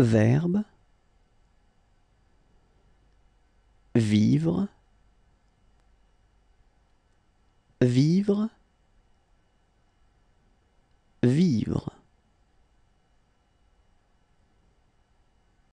Verbe. Vivre. Vivre. Vivre.